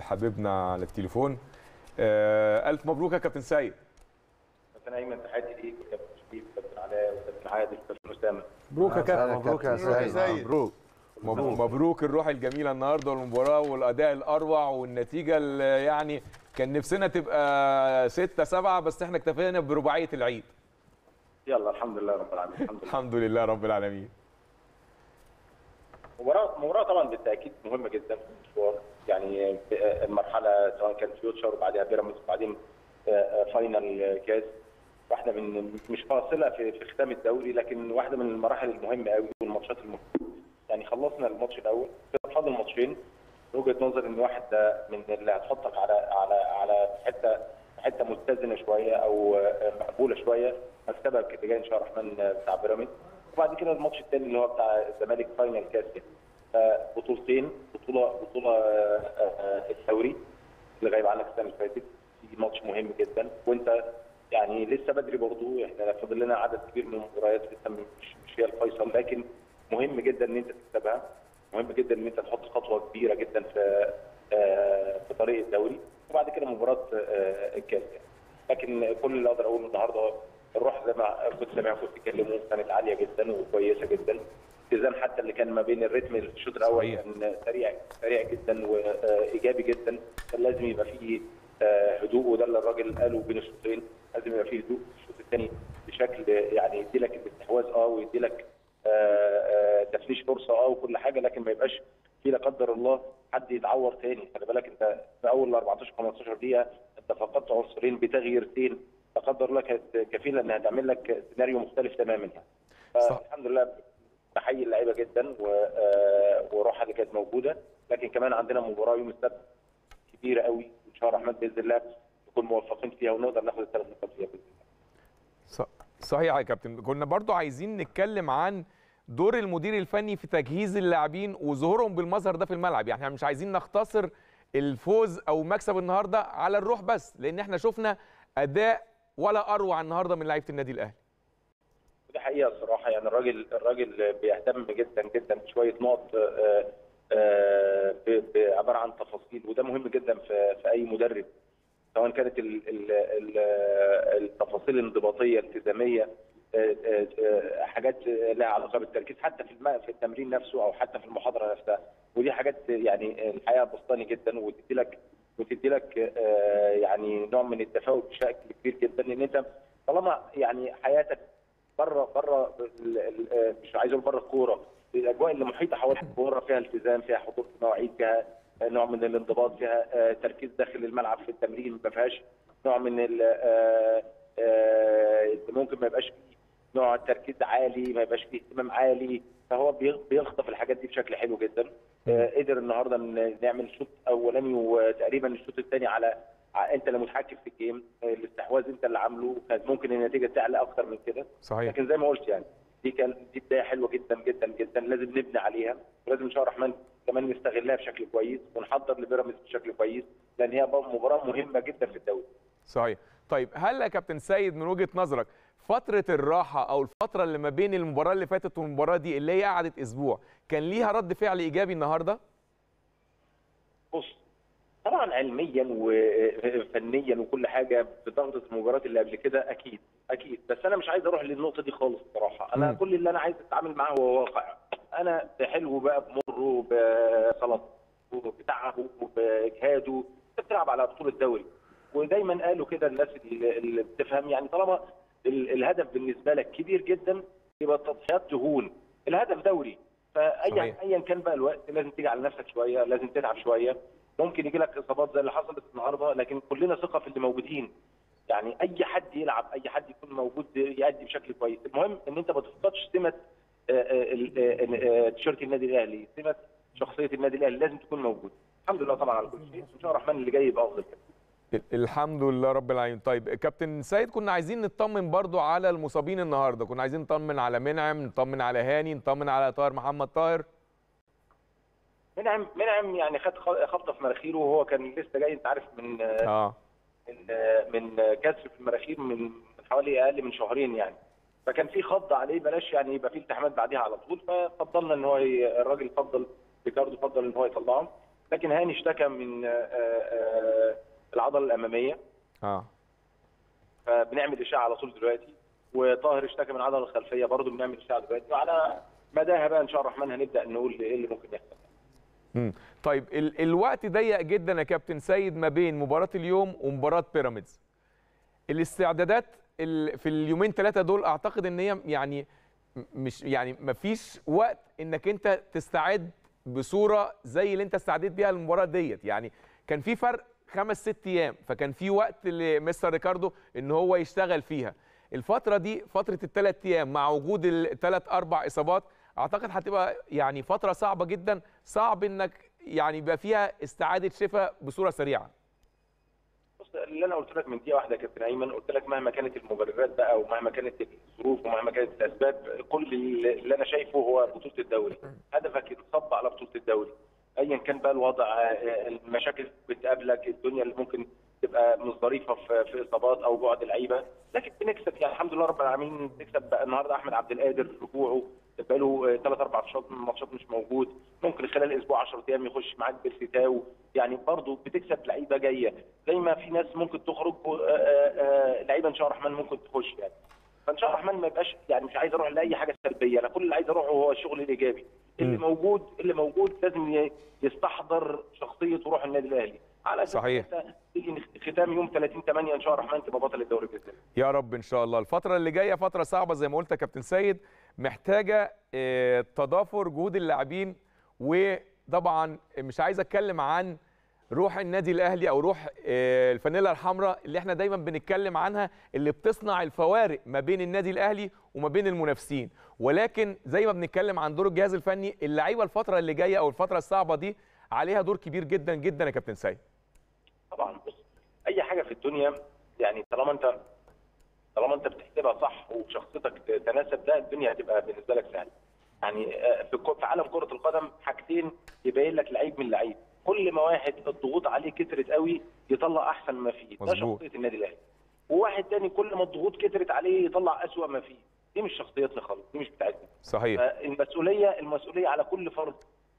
حبيبنا على التليفون. آه، ألف مبروك يا كابتن سيد. كابتن أيمن تحياتي ليك وكابتن شريف وكابتن علاء وكابتن عادل وكابتن أسامة. مبروك يا كابتن. مبروك يا سيد. مبروك. مبروك. مبروك. الروح الجميلة النهارده والمباراة والأداء الأروع والنتيجة اللي يعني كان نفسنا تبقى 6 7 بس إحنا اكتفينا برباعية العيد. يلا الحمد لله رب العالمين. الحمد لله. الحمد لله رب العالمين. مباراة مباراة طبعا بالتأكيد مهمة جدا في المشوار. يعني المرحله سواء كان فيوتشر وبعدها بيراميدز وبعدين final كاس. واحدة من مش فاصلة في في ختام الدوري لكن واحدة من المراحل المهمة قوي والماتشات المهمة. يعني خلصنا الماتش الأول فاضل ماتشين. وجهة نظر إن واحد من اللي هتحطك على على على حتة حتة متزنة شوية أو مقبولة شوية. مكسبك جاي إن شاء الله الرحمن بتاع بيراميدز. وبعد كده الماتش الثاني اللي هو بتاع الزمالك final كاس بطولتين بطوله بطولة الدوري اللي غايب عنك السنة اللي فاتت. في ماتش مهم جدا. وأنت يعني لسه بدري برضه إحنا فاضل لنا عدد كبير من المباريات لسه مش مش هي الفيصل. لكن مهم جدا إن أنت تكسبها مهم جدا إن أنت تحط خطوة كبيرة جدا في في طريق الدوري. وبعد كده مباراة الكاس. لكن كل اللي أقدر أقوله النهارده الروح زي ما كنت سامعكم بتتكلموا كانت عالية جدا وكويسة جدا. الاتزان حتى اللي كان ما بين الريتم الشوط الأول. كان سريع سريع جدا وإيجابي جدا. كان لازم يبقى فيه هدوء وده اللي الراجل قاله بين الشوطين. لازم يبقى فيه هدوء في الشوط الثاني بشكل يعني يدي لك الاستحواذ آه ويدي لك تفنيش فرصة آه وكل حاجة لكن ما يبقاش في لا قدر الله حد يتعور تاني. خلي بالك انت في أول 14 15 دقيقة انت فقدت عنصرين بتغييرتين لا قدر الله كانت كفيلة إنها تعمل لك سيناريو مختلف تماما يعني. فالحمد لله بحيي اللعيبة جدا وروحها اللي كانت موجودة. لكن كمان عندنا مباراة يوم السبت كبيرة قوي إن شاء الله الرحمن بإذن الله نكون موفقين فيها ونقدر ناخد الثلاث نقاط فيها بإذن الله. صحيح يا كابتن. كنا برضو عايزين نتكلم عن دور المدير الفني في تجهيز اللاعبين وظهورهم بالمظهر ده في الملعب. يعني إحنا مش عايزين نختصر الفوز أو مكسب النهارده على الروح بس لأن إحنا شفنا أداء ولا أروع النهارده من لعيبة النادي الأهلي. ودي حقيقة الصراحة يعني الراجل الراجل بيهتم جدا جدا بشوية نقط عبارة عن تفاصيل وده مهم جدا في, في أي مدرب سواء كانت ال ال ال التفاصيل الانضباطية الالتزاميه حاجات لها علاقة بالتركيز حتى في في التمرين نفسه أو حتى في المحاضرة نفسها ودي حاجات يعني الحقيقة بسطاني جدا وتدي لك وتدي لك يعني نوع من التفاؤل بشكل كبير جدا ان أنت طالما يعني حياتك بره بره مش عايز أقول بره الكورة. الأجواء اللي محيطة حوالين الكورة فيها التزام فيها حضور في مواعيد فيها نوع من الانضباط فيها تركيز داخل الملعب في التمرين. ما فيهاش نوع من ممكن ما يبقاش فيه نوع تركيز عالي ما يبقاش فيه اهتمام عالي. فهو بيخطف الحاجات دي بشكل حلو جدا. قدر النهارده نعمل شوط أولاني وتقريبا الشوط الثاني على انت اللي متحكم في الجيم الاستحواذ انت اللي عامله كانت ممكن النتيجة تعلى أكتر من كده. صحيح. لكن زي ما قلت يعني دي كان دي بداية حلوة جدا جدا جدا لازم نبني عليها. ولازم إن شاء الله الرحمن كمان نستغلها بشكل كويس ونحضر لبيراميدز بشكل كويس لأن هي مباراة مهمة جدا في الدوري. صحيح. طيب هل يا كابتن سيد من وجهة نظرك فترة الراحة أو الفترة اللي ما بين المباراة اللي فاتت والمباراة دي اللي هي قعدت أسبوع كان ليها رد فعل إيجابي النهارده؟ بص طبعا علميا وفنيا وكل حاجة بضغطه المباريات اللي قبل كده أكيد أكيد. بس أنا مش عايز أروح للنقطة دي خالص بصراحة. أنا م. كل اللي أنا عايز أتعامل معاه هو واقع. أنا بحلو بقى بمره بصلاته بتعبه باجهاده أنت بتلعب على بطولة الدوري. ودايما قالوا كده الناس اللي بتفهم يعني طالما الهدف بالنسبة لك كبير جدا يبقى التضحيات تهون. الهدف دوري. فايا ايا كان بقى الوقت لازم تيجي على نفسك شوية لازم تتعب شوية. ممكن يجي لك إصابات زي اللي حصلت النهارده لكن كلنا ثقة في اللي موجودين. يعني أي حد يلعب أي حد يكون موجود يأدي بشكل كويس. المهم إن أنت ما تفقدش سمة تيشيرت النادي الأهلي سمة شخصية النادي الأهلي لازم تكون موجود. الحمد لله طبعا على كل شيء. إن شاء الله الرحمن اللي جاي يبقى أفضل الحمد لله رب العالمين. طيب كابتن سيد كنا عايزين نطمن برضو على المصابين النهارده. كنا عايزين نطمن على منعم نطمن على هاني نطمن على طاهر محمد طاهر. منعم منعم يعني خد خبطة في مناخيره وهو كان لسه جاي انت عارف من آه. من من كسر في المناخير من حوالي أقل من شهرين يعني. فكان في خض عليه بلاش يعني يبقى في التحامات بعديها على طول. ففضلنا إن هو الراجل فضل ريكاردو فضل إن هو يطلعه لكن هاني اشتكى من آه، آه، العضلة الأمامية. آه. فبنعمل اشعه على طول دلوقتي. وطاهر اشتكى من العضلة الخلفية برضه بنعمل اشعه دلوقتي. وعلى مداها بقى إن شاء الله الرحمن هنبدأ نقول إيه اللي ممكن يحصل. مم. طيب ال الوقت ضيق جدا يا كابتن سيد ما بين مباراة اليوم ومباراة بيراميدز. الاستعدادات ال في اليومين ثلاثة دول أعتقد إن هي يعني مش يعني ما فيش وقت إنك أنت تستعد بصورة زي اللي أنت استعديت بيها المباراه ديت. يعني كان في فرق خمس ست أيام فكان في وقت لمستر ريكاردو إن هو يشتغل فيها. الفترة دي فترة الثلاث أيام مع وجود الثلاث أربع إصابات أعتقد هتبقى يعني فترة صعبة جدا صعب إنك يعني يبقى فيها استعادة شفاء بصورة سريعة. بص اللي أنا قلت لك من دقيقة واحدة يا كابتن أيمن قلت لك مهما كانت المبررات بقى ومهما كانت الظروف ومهما كانت الأسباب كل اللي أنا شايفه هو بطولة الدوري. هدفك تصب على بطولة الدوري. ايا كان بقى الوضع المشاكل بتقابلك الدنيا اللي ممكن تبقى مش ظريفه في في إصابات أو بعد لعيبة. لكن بنكسب يعني الحمد لله رب العالمين بنكسب بقى النهارده أحمد عبد القادر رجوعه بقى له ثلاث أربع ماتشات مش موجود. ممكن خلال أسبوع 10 أيام يخش معاك بيرسيتاو. يعني برضه بتكسب لعيبة جاية. زي ما في ناس ممكن تخرج آه، آه، آه، لعيبة إن شاء الله الرحمن ممكن تخش يعني. فإن شاء الله الرحمن ما يبقاش يعني مش عايز أروح لأي حاجة سلبية. أنا كل اللي عايز أروحه هو الشغل الإيجابي. اللي. موجود اللي موجود لازم يستحضر شخصية وروح النادي الأهلي. على أساس صحيح. تيجي ختام يوم 30 8 إن شاء الله الرحمن تبقى بطل الدوري بإذن الله. يا رب إن شاء الله. الفترة اللي جاية فترة صعبة زي ما قلت يا كابتن سيد. محتاجة آه، تضافر جهود اللاعبين. وطبعا مش عايز أتكلم عن روح النادي الأهلي أو روح آه، الفانيلا الحمراء اللي إحنا دايما بنتكلم عنها اللي بتصنع الفوارق ما بين النادي الأهلي وما بين المنافسين. ولكن زي ما بنتكلم عن دور الجهاز الفني اللعيبة الفترة اللي جاية أو الفترة الصعبة دي عليها دور كبير جدا جدا يا كابتن سيد. طبعا بص أي حاجة في الدنيا يعني طالما انت طالما أنت بتحسبها صح وشخصيتك تتناسب ده الدنيا هتبقى بالنسبة لك سهلة. يعني آه، في عالم كرة القدم حاجتين يبين لك لعيب من لعيب، كل ما واحد الضغوط عليه كترت قوي يطلع أحسن ما فيه، ده. شخصية النادي الأهلي. وواحد تاني كل ما الضغوط كترت عليه يطلع أسوأ ما فيه، دي مش شخصيتنا خالص، دي مش بتاعتنا. صحيح فالمسؤوليه المسؤولية على كل فرد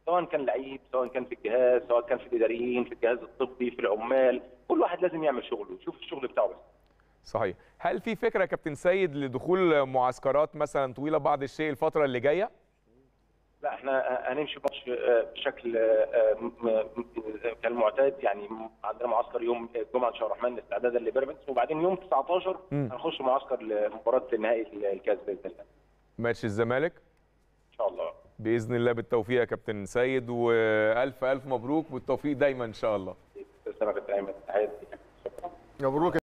سواء كان لعيب سواء كان في الجهاز سواء كان في الإداريين في الجهاز الطبي في العمال كل واحد لازم يعمل شغله يشوف الشغل بتاعه بس. صحيح. هل في فكرة يا كابتن سيد لدخول معسكرات مثلا طويلة بعض الشيء الفترة اللي جاية؟ لا إحنا هنمشي ماتش آه، بشكل آه، م- كالمعتاد يعني عندنا معسكر يوم الجمعه إن شاء الله الرحمن استعدادا لبيراميدز وبعدين يوم 19 مم. هنخش معسكر لمباراة نهائي الكاس بإذن الله. ماتش الزمالك؟ إن شاء الله. بإذن الله بالتوفيق يا كابتن سيد وألف ألف مبروك والتوفيق دايما إن شاء الله. مبروك